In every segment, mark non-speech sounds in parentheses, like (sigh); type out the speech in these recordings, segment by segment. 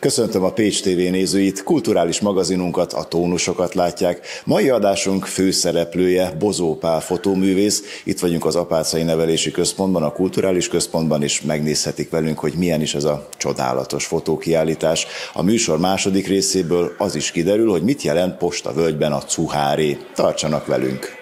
Köszöntöm a Pécs TV nézőit, kulturális magazinunkat, a tónusokat látják. Mai adásunk főszereplője Bozó Pál fotóművész. Itt vagyunk az Apácai Nevelési Központban, a Kulturális Központban, és megnézhetik velünk, hogy milyen is ez a csodálatos fotókiállítás. A műsor második részéből az is kiderül, hogy mit jelent Posta völgyben a cuháré. Tartsanak velünk!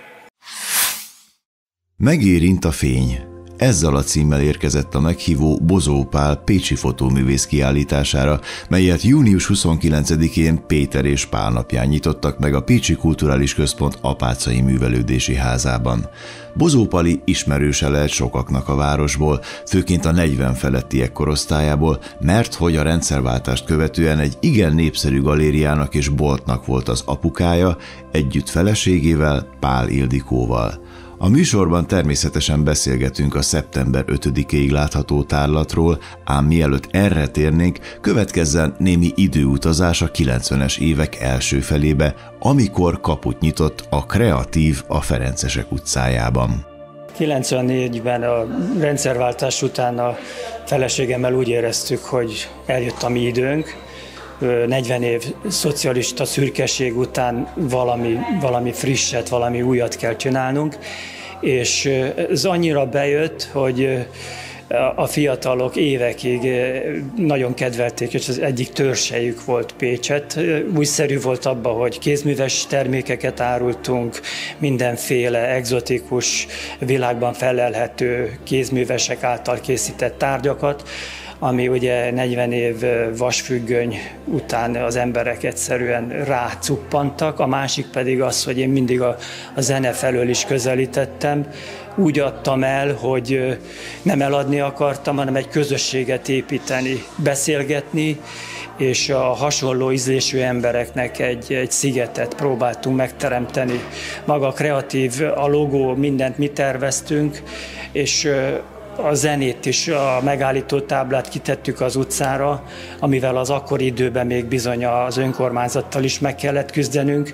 Megérint a fény. Ezzel a címmel érkezett a meghívó Bozó Pál Pécsi fotóművész kiállítására, melyet június 29-én Péter és Pál napján nyitottak meg a Pécsi Kulturális Központ apácai művelődési házában. Bozó Pali ismerőse lehet sokaknak a városból, főként a 40 felettiek korosztályából, mert hogy a rendszerváltást követően egy igen népszerű galériának és boltnak volt az apukája, együtt feleségével, Pál Ildikóval. A műsorban természetesen beszélgetünk a szeptember 5-ig látható tárlatról, ám mielőtt erre térnénk, következzen némi időutazás a 90-es évek első felébe, amikor kaput nyitott a Kreatív a Ferencesek utcájában. 94-ben a rendszerváltás után a feleségemmel úgy éreztük, hogy eljött a mi időnk, 40 év szocialista szürkeség után valami, valami frisset, valami újat kell csinálnunk, és ez annyira bejött, hogy a fiatalok évekig nagyon kedvelték, és az egyik törsejük volt Pécset. Újszerű volt abban, hogy kézműves termékeket árultunk, mindenféle egzotikus, világban felelhető kézművesek által készített tárgyakat, ami ugye 40 év vasfüggöny után az emberek egyszerűen rácuppantak, a másik pedig az, hogy én mindig a, a zene felől is közelítettem, úgy adtam el, hogy nem eladni akartam, hanem egy közösséget építeni, beszélgetni, és a hasonló ízlésű embereknek egy, egy szigetet próbáltunk megteremteni. Maga kreatív, a logó, mindent mi terveztünk, és a zenét is, a megállító táblát kitettük az utcára, amivel az akkori időben még bizony az önkormányzattal is meg kellett küzdenünk,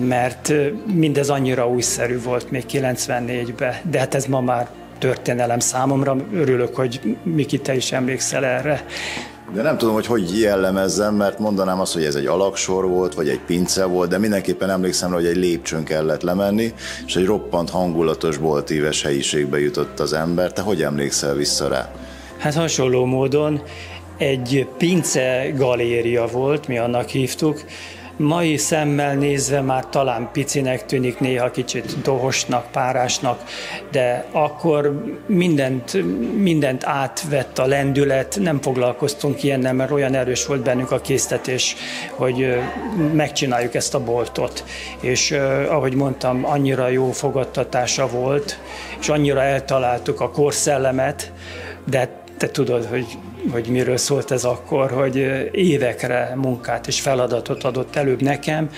mert mindez annyira újszerű volt még 94-ben, de hát ez ma már történelem számomra. Örülök, hogy Miki, te is emlékszel erre. De nem tudom, hogy hogy jellemezzem, mert mondanám azt, hogy ez egy alaksor volt, vagy egy pince volt, de mindenképpen emlékszem hogy egy lépcsőn kellett lemenni, és egy roppant hangulatos boltíves helyiségbe jutott az ember. Te hogy emlékszel vissza rá? Hát hasonló módon egy pince galéria volt, mi annak hívtuk, mai szemmel nézve már talán picinek tűnik, néha kicsit dohosnak, párásnak, de akkor mindent, mindent átvett a lendület, nem foglalkoztunk ilyennel, mert olyan erős volt bennünk a késztetés, hogy megcsináljuk ezt a boltot. És ahogy mondtam, annyira jó fogadtatása volt, és annyira eltaláltuk a korszellemet, de te tudod, hogy, hogy miről szólt ez akkor, hogy évekre munkát és feladatot adott előbb nekem,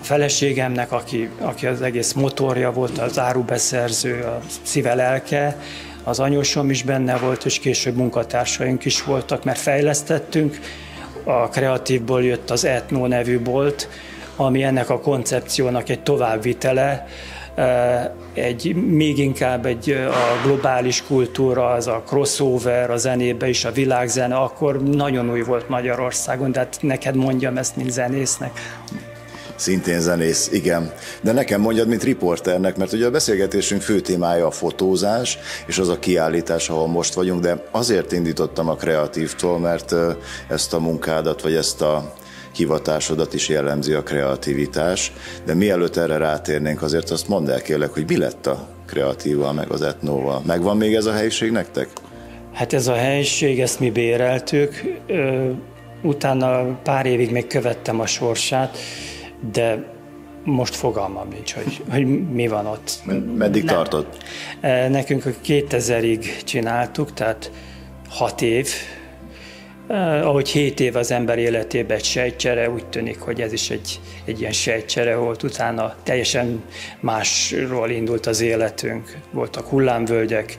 a feleségemnek, aki, aki az egész motorja volt, az árubeszerző, a szíve lelke, az anyósom is benne volt, és később munkatársaink is voltak, mert fejlesztettünk. A kreatívból jött az Etno nevű bolt, ami ennek a koncepciónak egy továbbvitele, egy, még inkább egy a globális kultúra, az a crossover a zenébe is, a világzene, akkor nagyon új volt Magyarországon, de hát neked mondjam ezt, mint zenésznek. Szintén zenész, igen. De nekem mondjad, mint riporternek, mert ugye a beszélgetésünk fő témája a fotózás, és az a kiállítás, ahol most vagyunk, de azért indítottam a kreatívtól, mert ezt a munkádat, vagy ezt a hivatásodat is jellemzi a kreativitás, de mielőtt erre rátérnénk, azért azt mondd el kérlek, hogy mi lett a kreatívval, meg az etnóval. Megvan még ez a helyiség nektek? Hát ez a helyiség, ezt mi béreltük, utána pár évig még követtem a sorsát, de most fogalmam nincs, hogy, hogy mi van ott. Meddig Nem. tartott? Nekünk 2000-ig csináltuk, tehát hat év, ahogy 7 év az ember életében egy sejtcsere, úgy tűnik, hogy ez is egy, egy ilyen sejtcsere volt. Utána teljesen másról indult az életünk. Voltak hullámvölgyek,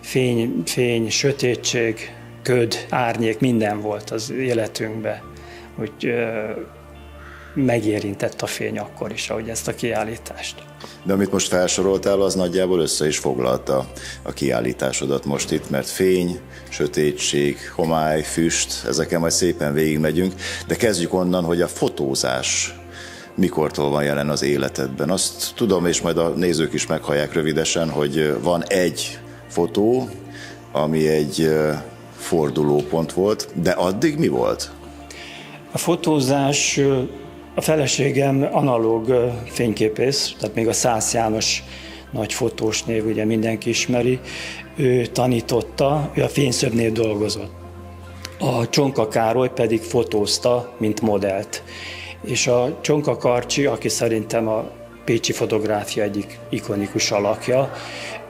fény, fény sötétség, köd, árnyék, minden volt az életünkben. Úgy, megérintett a fény akkor is, ahogy ezt a kiállítást. De amit most felsoroltál, az nagyjából össze is foglalta a kiállításodat most itt, mert fény, sötétség, homály, füst, ezeken majd szépen végigmegyünk, de kezdjük onnan, hogy a fotózás mikortól van jelen az életedben. Azt tudom, és majd a nézők is meghallják rövidesen, hogy van egy fotó, ami egy fordulópont volt, de addig mi volt? A fotózás, a feleségem analóg fényképész, tehát még a Szász János nagy fotós név, ugye mindenki ismeri, ő tanította, ő a fényszöbnél dolgozott. A Csonka Károly pedig fotózta, mint modellt. És a Csonka Karcsi, aki szerintem a pécsi fotográfia egyik ikonikus alakja,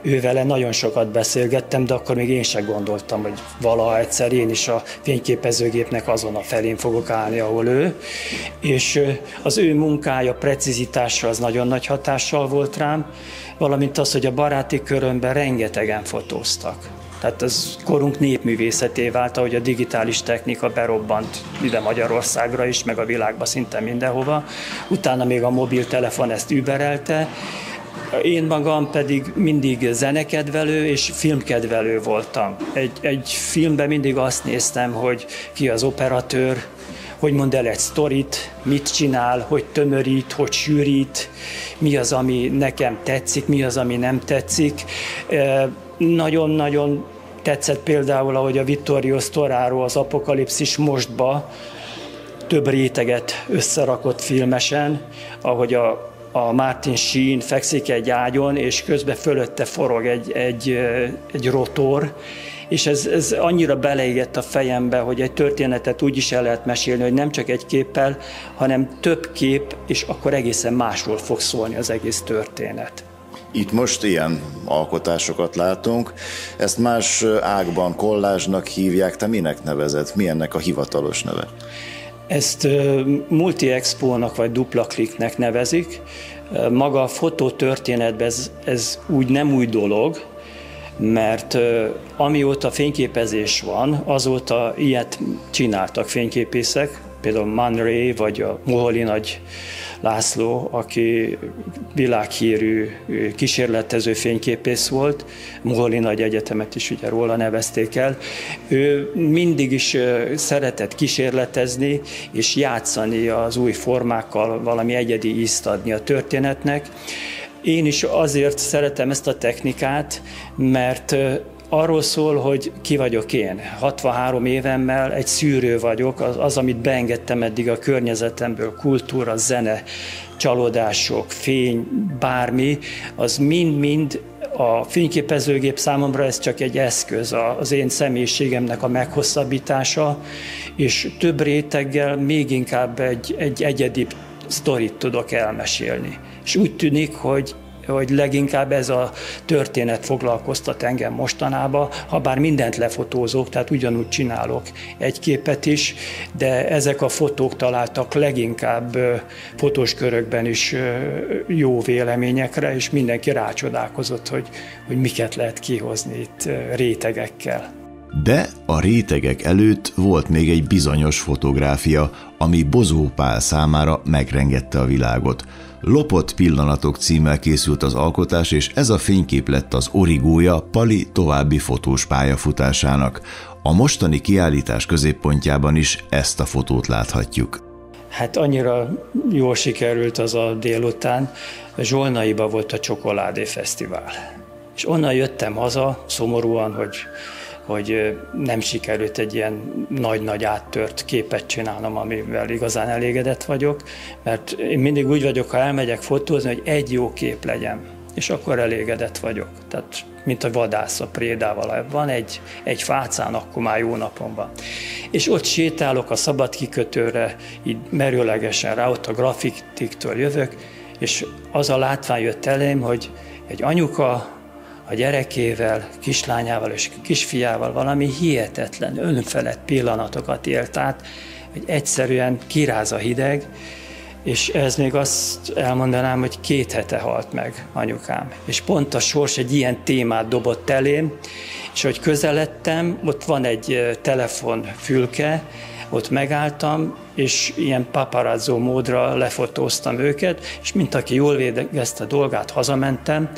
ővele nagyon sokat beszélgettem, de akkor még én sem gondoltam, hogy valaha egyszer én is a fényképezőgépnek azon a felén fogok állni, ahol ő. És az ő munkája, precizitása az nagyon nagy hatással volt rám, valamint az, hogy a baráti körömben rengetegen fotóztak. Tehát ez korunk népművészeté vált, ahogy a digitális technika berobbant ide Magyarországra is, meg a világba szinte mindenhova. Utána még a mobiltelefon ezt überelte, én magam pedig mindig zenekedvelő és filmkedvelő voltam. Egy, egy filmben mindig azt néztem, hogy ki az operatőr, hogy mond el egy sztorit, mit csinál, hogy tömörít, hogy sűrít, mi az, ami nekem tetszik, mi az, ami nem tetszik. Nagyon-nagyon tetszett például, ahogy a Vittorio Storaro az Apokalipszis mostba több réteget összerakott filmesen, ahogy a a Martin Sheen fekszik egy ágyon, és közben fölötte forog egy, egy, egy rotor, és ez, ez annyira beleégett a fejembe, hogy egy történetet úgy is el lehet mesélni, hogy nem csak egy képpel, hanem több kép, és akkor egészen másról fog szólni az egész történet. Itt most ilyen alkotásokat látunk. Ezt más ágban kollázsnak hívják. Te minek nevezed? Mi ennek a hivatalos neve? Ezt multi-expónak vagy dupla kliknek nevezik. Maga a fotótörténetben ez, ez úgy nem új dolog, mert amióta fényképezés van, azóta ilyet csináltak fényképészek, például Man Ray vagy a Moholi nagy László, aki világhírű kísérletező fényképész volt, Moholi Nagy Egyetemet is ugye róla nevezték el. Ő mindig is szeretett kísérletezni és játszani az új formákkal, valami egyedi ízt adni a történetnek. Én is azért szeretem ezt a technikát, mert arról szól, hogy ki vagyok én. 63 évemmel egy szűrő vagyok, az, az amit beengedtem eddig a környezetemből, kultúra, zene, csalódások, fény, bármi, az mind-mind a fényképezőgép számomra ez csak egy eszköz, az én személyiségemnek a meghosszabbítása, és több réteggel még inkább egy, egy egyedi sztorit tudok elmesélni. És úgy tűnik, hogy hogy leginkább ez a történet foglalkoztat engem mostanában, ha bár mindent lefotózok, tehát ugyanúgy csinálok egy képet is, de ezek a fotók találtak leginkább fotós körökben is jó véleményekre, és mindenki rácsodálkozott, hogy, hogy miket lehet kihozni itt rétegekkel. De a rétegek előtt volt még egy bizonyos fotográfia, ami Bozó Pál számára megrengette a világot – Lopott pillanatok címmel készült az alkotás, és ez a fénykép lett az origója Pali további fotós pályafutásának. A mostani kiállítás középpontjában is ezt a fotót láthatjuk. Hát annyira jól sikerült az a délután. Zsolnaiba volt a Csokoládé Fesztivál. És onnan jöttem haza, szomorúan, hogy hogy nem sikerült egy ilyen nagy-nagy áttört képet csinálnom, amivel igazán elégedett vagyok, mert én mindig úgy vagyok, ha elmegyek fotózni, hogy egy jó kép legyen, és akkor elégedett vagyok. Tehát mint a vadász a prédával, van egy, egy fácán, akkor már jó napom van. És ott sétálok a szabad kikötőre, így merőlegesen rá, ott a grafitiktől jövök, és az a látvány jött elém, hogy egy anyuka a gyerekével, kislányával és kisfiával valami hihetetlen, önfelett pillanatokat élt át, hogy egyszerűen kiráz a hideg, és ez még azt elmondanám, hogy két hete halt meg anyukám. És pont a sors egy ilyen témát dobott elém, és hogy közeledtem, ott van egy telefonfülke, ott megálltam, és ilyen paparazzo módra lefotóztam őket, és mint aki jól végezte a dolgát, hazamentem.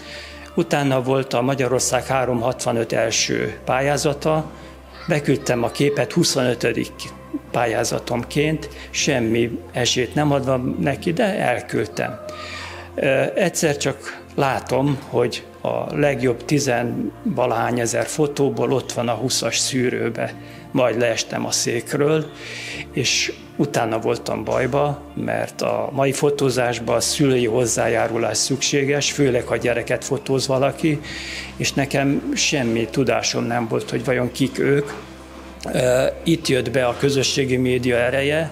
Utána volt a Magyarország 365 első pályázata, beküldtem a képet 25. pályázatomként, semmi esélyt nem adva neki, de elküldtem. Egyszer csak látom, hogy a legjobb tizenvalahány ezer fotóból ott van a 20-as szűrőbe, majd leestem a székről, és utána voltam bajba, mert a mai fotózásban a szülői hozzájárulás szükséges, főleg ha gyereket fotóz valaki, és nekem semmi tudásom nem volt, hogy vajon kik ők. Itt jött be a közösségi média ereje,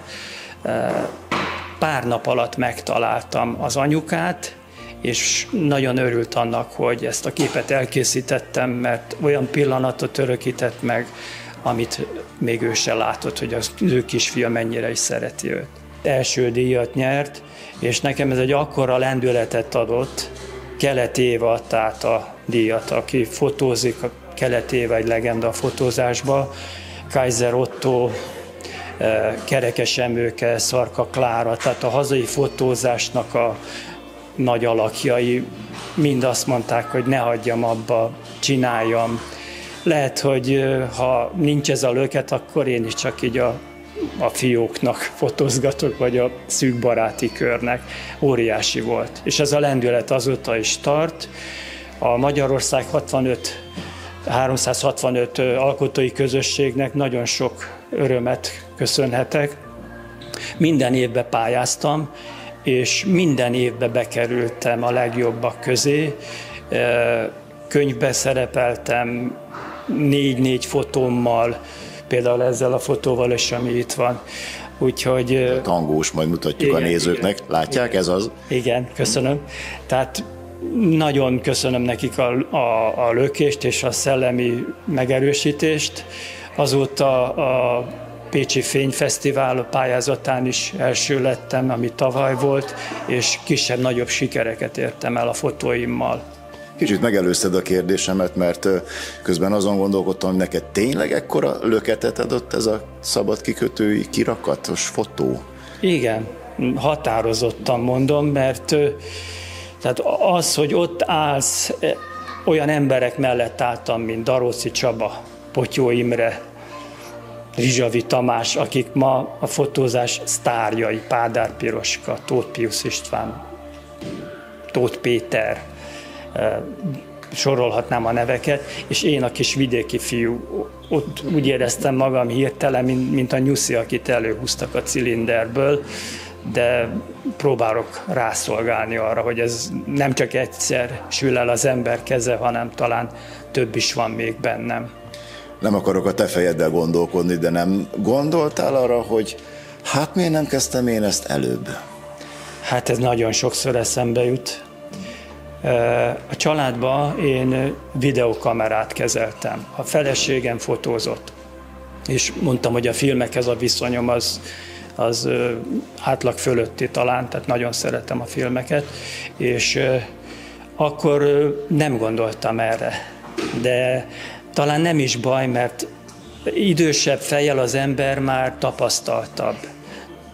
pár nap alatt megtaláltam az anyukát, és nagyon örült annak, hogy ezt a képet elkészítettem, mert olyan pillanatot örökített meg, amit még ő se látott, hogy az ő kisfia mennyire is szereti őt. Első díjat nyert, és nekem ez egy akkora lendületet adott, Kelet Éva adta át a díjat, aki fotózik, a Kelet Éva egy legenda a fotózásba, Kaiser Otto, eh, Kerekes Emőke, Szarka Klára, tehát a hazai fotózásnak a nagy alakjai mind azt mondták, hogy ne hagyjam abba, csináljam. Lehet, hogy ha nincs ez a löket, akkor én is csak így a, a fióknak fotózgatok, vagy a szűk baráti körnek. Óriási volt. És ez a lendület azóta is tart. A Magyarország 65 365 alkotói közösségnek nagyon sok örömet köszönhetek. Minden évben pályáztam, és minden évbe bekerültem a legjobbak közé. Könyvbe szerepeltem négy-négy fotómmal, például ezzel a fotóval is, ami itt van. Úgyhogy... Tangós, majd mutatjuk igen, a nézőknek. Igen, Látják, igen, ez az? Igen, köszönöm. Tehát nagyon köszönöm nekik a, a, a lökést és a szellemi megerősítést. Azóta a Pécsi Fényfesztivál pályázatán is első lettem, ami tavaly volt, és kisebb-nagyobb sikereket értem el a fotóimmal. Kicsit megelőzted a kérdésemet, mert közben azon gondolkodtam, hogy neked tényleg ekkora löketet adott ez a szabad kikötői kirakatos fotó? Igen, határozottan mondom, mert tehát az, hogy ott állsz, olyan emberek mellett álltam, mint Daróci Csaba, Potyó Imre, Rizsavi Tamás, akik ma a fotózás sztárjai, Pádár Piroska, Tóth Pius István, Tóth Péter, sorolhatnám a neveket, és én a kis vidéki fiú, ott úgy éreztem magam hirtelen, mint, mint a nyuszi, akit előhúztak a cilinderből, de próbálok rászolgálni arra, hogy ez nem csak egyszer sül el az ember keze, hanem talán több is van még bennem nem akarok a te fejeddel gondolkodni, de nem gondoltál arra, hogy hát miért nem kezdtem én ezt előbb? Hát ez nagyon sokszor eszembe jut. A családban én videokamerát kezeltem. A feleségem fotózott. És mondtam, hogy a filmekhez a viszonyom az, az átlag fölötti talán, tehát nagyon szeretem a filmeket, és akkor nem gondoltam erre. De talán nem is baj, mert idősebb fejjel az ember már tapasztaltabb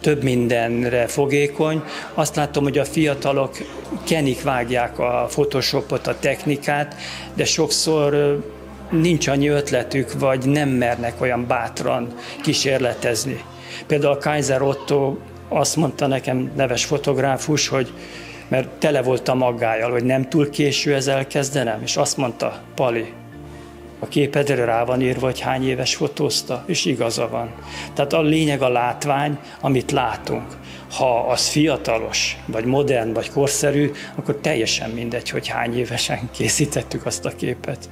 több mindenre fogékony. Azt látom, hogy a fiatalok kenik vágják a Photoshopot, a technikát, de sokszor nincs annyi ötletük, vagy nem mernek olyan bátran kísérletezni. Például a Kaiser Otto azt mondta nekem, neves fotográfus, hogy mert tele voltam maggájal, hogy nem túl késő ez elkezdenem, és azt mondta, Pali, a képedre rá van írva, hogy hány éves fotózta, és igaza van. Tehát a lényeg a látvány, amit látunk. Ha az fiatalos, vagy modern, vagy korszerű, akkor teljesen mindegy, hogy hány évesen készítettük azt a képet.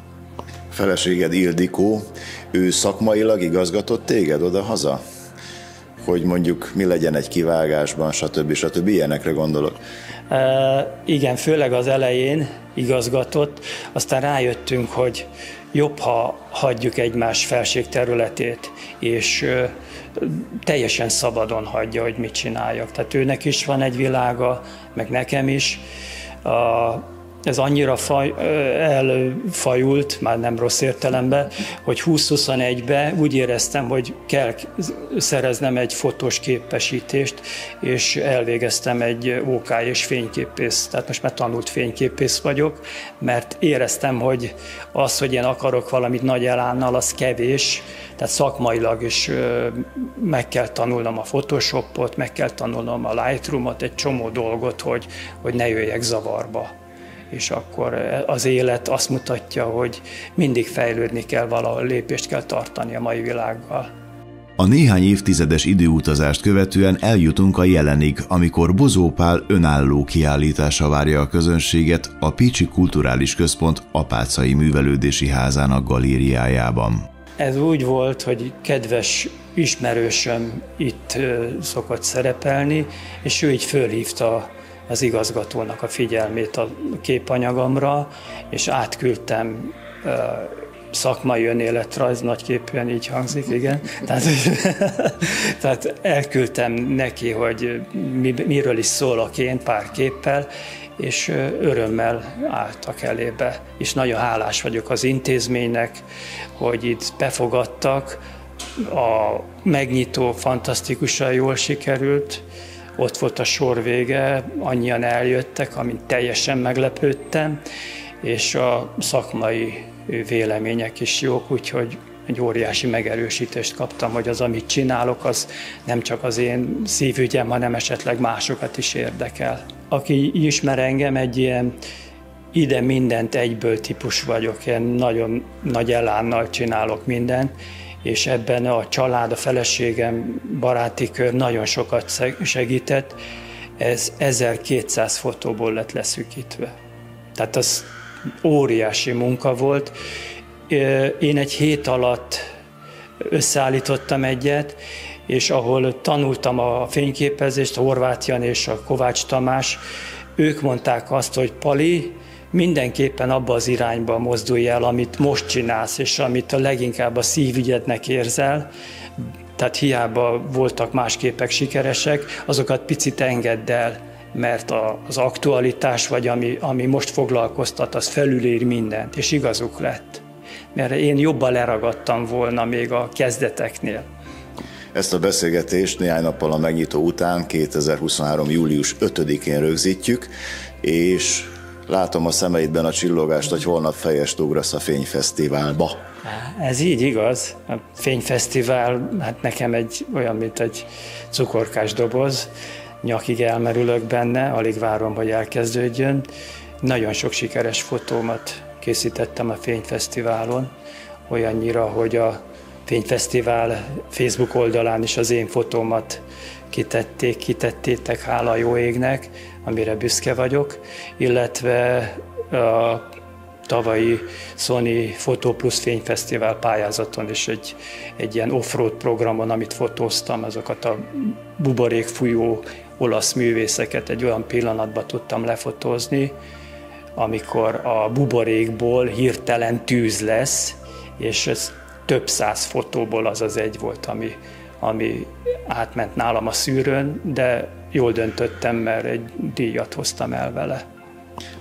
Feleséged Ildikó, ő szakmailag igazgatott téged oda-haza? Hogy mondjuk mi legyen egy kivágásban, stb. stb. Ilyenekre gondolok. E, igen, főleg az elején igazgatott, aztán rájöttünk, hogy jobb, ha hagyjuk egymás felségterületét, és teljesen szabadon hagyja, hogy mit csináljak. Tehát őnek is van egy világa, meg nekem is. A, ez annyira faj, elfajult, már nem rossz értelemben, hogy 2021-ben úgy éreztem, hogy kell szereznem egy fotós képesítést, és elvégeztem egy OK és fényképész, tehát most már tanult fényképész vagyok, mert éreztem, hogy az, hogy én akarok valamit nagy elánnal, az kevés, tehát szakmailag is meg kell tanulnom a Photoshopot, meg kell tanulnom a Lightroomot, egy csomó dolgot, hogy, hogy ne jöjjek zavarba és akkor az élet azt mutatja, hogy mindig fejlődni kell, valahol lépést kell tartani a mai világgal. A néhány évtizedes időutazást követően eljutunk a jelenig, amikor Bozópál önálló kiállítása várja a közönséget a Pécsi Kulturális Központ apácai művelődési házának galériájában. Ez úgy volt, hogy kedves ismerősöm itt szokott szerepelni, és ő így fölhívta az igazgatónak a figyelmét a képanyagomra, és átküldtem szakmai önéletrajz, nagyképűen így hangzik, igen. Tehát, (laughs) tehát elküldtem neki, hogy mi, miről is szólok én pár képpel, és örömmel álltak elébe. És nagyon hálás vagyok az intézménynek, hogy itt befogadtak, a megnyitó fantasztikusan jól sikerült, ott volt a sor vége, annyian eljöttek, amint teljesen meglepődtem, és a szakmai vélemények is jók, úgyhogy egy óriási megerősítést kaptam, hogy az, amit csinálok, az nem csak az én szívügyem, hanem esetleg másokat is érdekel. Aki ismer engem, egy ilyen ide mindent egyből típus vagyok, én nagyon nagy elánnal csinálok mindent, és ebben a család, a feleségem, baráti kör nagyon sokat segített. Ez 1200 fotóból lett leszűkítve. Tehát az óriási munka volt. Én egy hét alatt összeállítottam egyet, és ahol tanultam a fényképezést, Horváth Jan és a Kovács Tamás, ők mondták azt, hogy Pali, mindenképpen abba az irányba mozdulj el, amit most csinálsz, és amit a leginkább a szívügyednek érzel, tehát hiába voltak más képek sikeresek, azokat picit engedd el, mert az aktualitás, vagy ami, ami most foglalkoztat, az felülér mindent, és igazuk lett. Mert én jobban leragadtam volna még a kezdeteknél. Ezt a beszélgetést néhány nappal a megnyitó után, 2023. július 5-én rögzítjük, és Látom a szemeidben a csillogást, hogy holnap fejest ugrasz a Fényfesztiválba. Ez így igaz. A Fényfesztivál, hát nekem egy olyan, mint egy cukorkás doboz. Nyakig elmerülök benne, alig várom, hogy elkezdődjön. Nagyon sok sikeres fotómat készítettem a Fényfesztiválon, olyannyira, hogy a Fényfesztivál Facebook oldalán is az én fotómat kitették, kitettétek, hála jó égnek, amire büszke vagyok, illetve a tavalyi Sony Photo Plus Fényfesztivál pályázaton is egy, egy ilyen offroad programon, amit fotóztam, azokat a buborékfújó olasz művészeket egy olyan pillanatban tudtam lefotózni, amikor a buborékból hirtelen tűz lesz, és ez több száz fotóból az az egy volt, ami, ami átment nálam a szűrőn, de jól döntöttem, mert egy díjat hoztam el vele.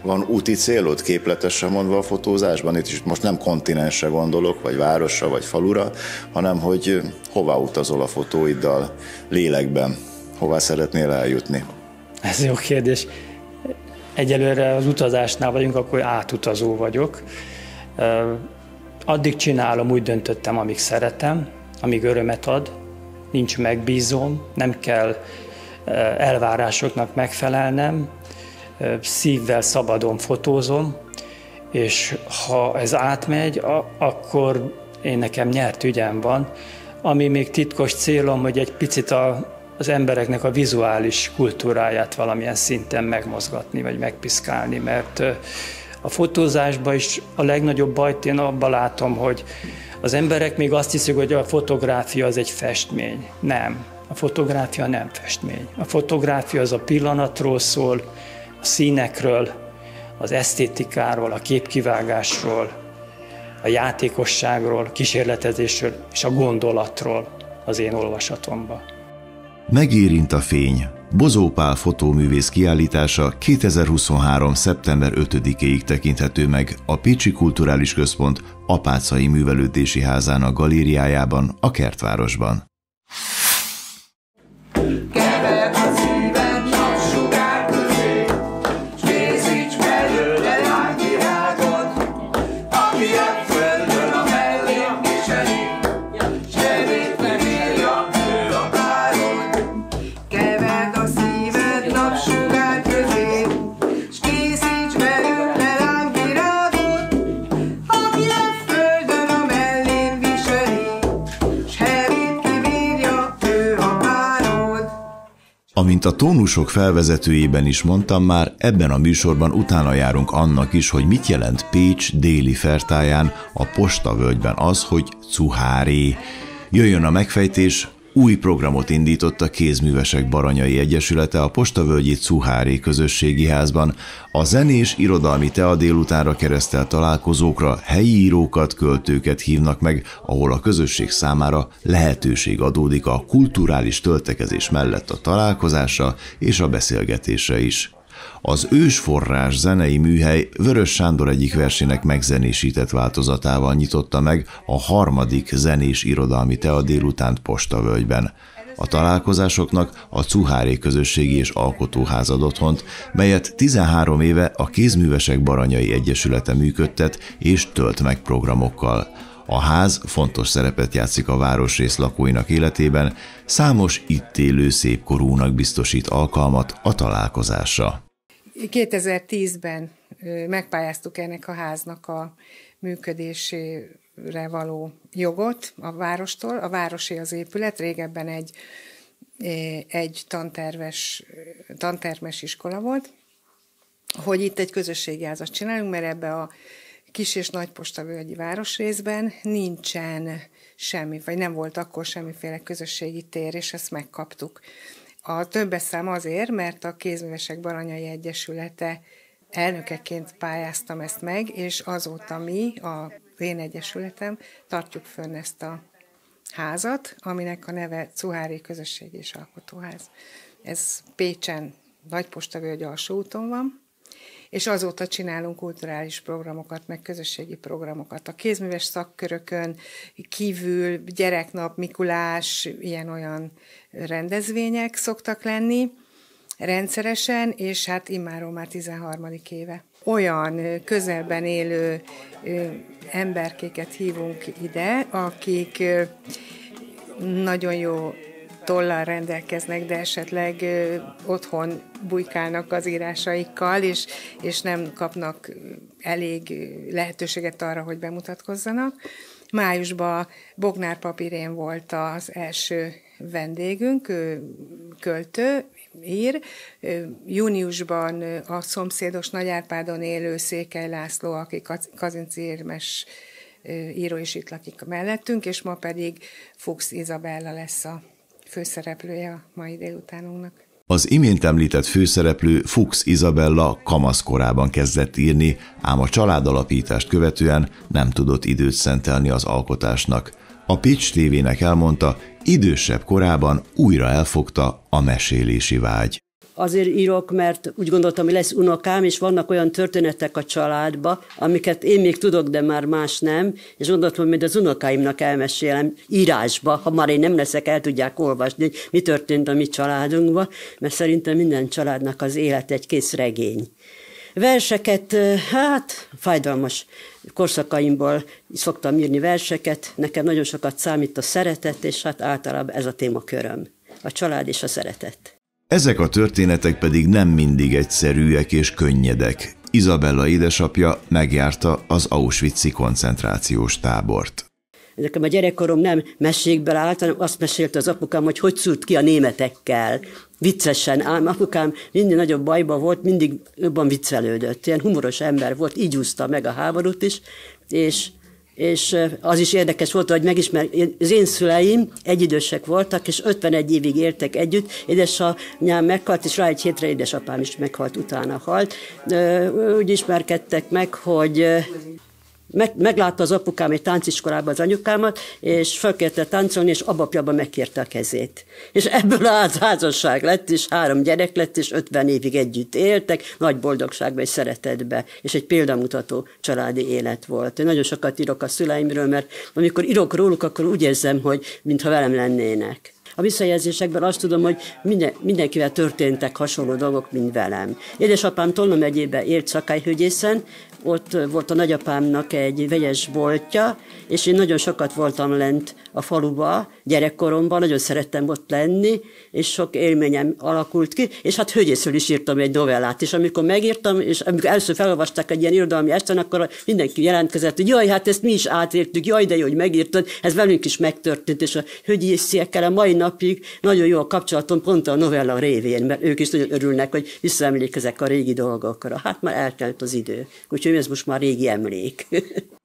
Van úti célod képletesen mondva a fotózásban? Itt is most nem kontinensre gondolok, vagy városra, vagy falura, hanem hogy hova utazol a fotóiddal lélekben, hova szeretnél eljutni? Ez jó kérdés. Egyelőre az utazásnál vagyunk, akkor átutazó vagyok. Addig csinálom, úgy döntöttem, amíg szeretem, amíg örömet ad, nincs megbízom, nem kell elvárásoknak megfelelnem, szívvel szabadon fotózom, és ha ez átmegy, akkor én nekem nyert ügyem van, ami még titkos célom, hogy egy picit a, az embereknek a vizuális kultúráját valamilyen szinten megmozgatni, vagy megpiszkálni, mert a fotózásban is a legnagyobb bajt én abban látom, hogy az emberek még azt hiszik, hogy a fotográfia az egy festmény. Nem. A fotográfia nem festmény. A fotográfia az a pillanatról szól, a színekről, az esztétikáról, a képkivágásról, a játékosságról, a kísérletezésről és a gondolatról az én olvasatomban. Megérint a fény, Bozópál fotóművész kiállítása 2023. szeptember 5-ig tekinthető meg a Pécsi Kulturális Központ Apácai Művelődési Házának galériájában a Kertvárosban. Amint a tónusok felvezetőjében is mondtam már, ebben a műsorban utána járunk annak is, hogy mit jelent Pécs déli fertáján, a postavölgyben az, hogy cuháré. Jöjjön a megfejtés, új programot indított a Kézművesek Baranyai Egyesülete a Postavölgyi Cuhári Közösségi Házban. A zenés irodalmi tea délutánra keresztelt találkozókra helyi írókat, költőket hívnak meg, ahol a közösség számára lehetőség adódik a kulturális töltekezés mellett a találkozásra és a beszélgetésre is. Az ősforrás zenei műhely Vörös Sándor egyik versének megzenésített változatával nyitotta meg a harmadik zenés irodalmi tea délutánt Postavölgyben. A találkozásoknak a Cuháré Közösségi és Alkotóház adott otthont, melyet 13 éve a Kézművesek Baranyai Egyesülete működtet és tölt meg programokkal. A ház fontos szerepet játszik a városrész lakóinak életében, számos itt élő szépkorúnak biztosít alkalmat a találkozásra. 2010-ben megpályáztuk ennek a háznak a működésére való jogot a várostól. A városi az épület, régebben egy, egy tanterves, tantermes iskola volt, hogy itt egy közösségi házat csinálunk, mert ebbe a kis és nagy postavölgyi városrészben nincsen semmi, vagy nem volt akkor semmiféle közösségi tér, és ezt megkaptuk. A többes szám azért, mert a Kézművesek Baranyai Egyesülete elnökeként pályáztam ezt meg, és azóta mi, a én egyesületem, tartjuk fönn ezt a házat, aminek a neve Cuhári Közösség és Alkotóház. Ez Pécsen, Nagypostavölgy alsó úton van, és azóta csinálunk kulturális programokat, meg közösségi programokat. A kézműves szakkörökön kívül gyereknap, Mikulás, ilyen-olyan rendezvények szoktak lenni rendszeresen, és hát immáról már 13. éve. Olyan közelben élő emberkéket hívunk ide, akik nagyon jó tollal rendelkeznek, de esetleg otthon bujkálnak az írásaikkal, és, és nem kapnak elég lehetőséget arra, hogy bemutatkozzanak. Májusban Bognár Papírén volt az első vendégünk, költő, ír. Júniusban a szomszédos Nagyárpádon élő Székely László, aki Kazinci érmes író is itt lakik mellettünk, és ma pedig Fuchs Izabella lesz a főszereplője a mai délutánunknak. Az imént említett főszereplő Fuchs Izabella kamaszkorában kezdett írni, ám a családalapítást követően nem tudott időt szentelni az alkotásnak. A Pitch TV-nek elmondta, idősebb korában újra elfogta a mesélési vágy azért írok, mert úgy gondoltam, hogy lesz unokám, és vannak olyan történetek a családba, amiket én még tudok, de már más nem, és gondoltam, hogy az unokáimnak elmesélem írásba, ha már én nem leszek, el tudják olvasni, hogy mi történt a mi családunkban, mert szerintem minden családnak az élet egy kész regény. Verseket, hát fájdalmas korszakaimból szoktam írni verseket, nekem nagyon sokat számít a szeretet, és hát általában ez a témaköröm, a család és a szeretet. Ezek a történetek pedig nem mindig egyszerűek és könnyedek. Izabella édesapja megjárta az Auschwitz-i koncentrációs tábort. Nekem a gyerekkorom nem mesékből állt, hanem azt mesélte az apukám, hogy hogy szúrt ki a németekkel. Viccesen, ám apukám mindig nagyobb bajba volt, mindig jobban viccelődött. Ilyen humoros ember volt, így úszta meg a háborút is, és és az is érdekes volt, hogy megismer, az én szüleim egyidősek voltak, és 51 évig éltek együtt. Édesanyám meghalt, és rá egy hétre édesapám is meghalt, utána halt. Úgy ismerkedtek meg, hogy meg, meglátta az apukám egy tánciskolában az anyukámat, és felkérte táncolni, és abapjában megkérte a kezét. És ebből a házasság lett, és három gyerek lett, és 50 évig együtt éltek, nagy boldogságban és szeretetbe, és egy példamutató családi élet volt. Én nagyon sokat írok a szüleimről, mert amikor írok róluk, akkor úgy érzem, hogy mintha velem lennének. A visszajelzésekben azt tudom, hogy minden, mindenkivel történtek hasonló dolgok, mint velem. Édesapám Tolna megyében élt Szakályhőgyészen, ott volt a nagyapámnak egy vegyes boltja, és én nagyon sokat voltam lent a faluba, gyerekkoromban, nagyon szerettem ott lenni, és sok élményem alakult ki, és hát hőgyészről is írtam egy novellát, és amikor megírtam, és amikor először felolvasták egy ilyen irodalmi esten, akkor mindenki jelentkezett, hogy jaj, hát ezt mi is átértük, jaj, de jó, hogy megírtad, ez velünk is megtörtént, és a hőgyészekkel a mai napig nagyon jó a kapcsolatom pont a novella révén, mert ők is nagyon örülnek, hogy visszaemlékezek a régi dolgokra. Hát már eltelt az idő. Úgyhogy ez most már régi emlék. (laughs)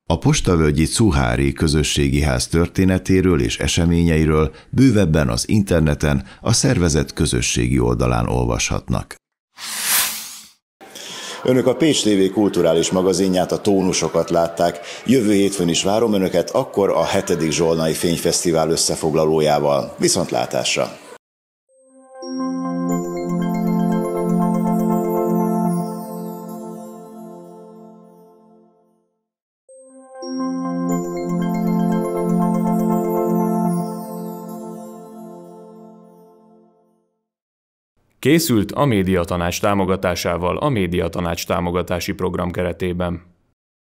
A Postavölgyi Cuhári közösségi ház történetéről és eseményeiről bővebben az interneten, a szervezet közösségi oldalán olvashatnak. Önök a Pécs TV kulturális magazinját, a tónusokat látták. Jövő hétfőn is várom Önöket, akkor a 7. Zsolnai Fényfesztivál összefoglalójával. Viszontlátásra! Készült a Médiatanács támogatásával a Médiatanács támogatási program keretében.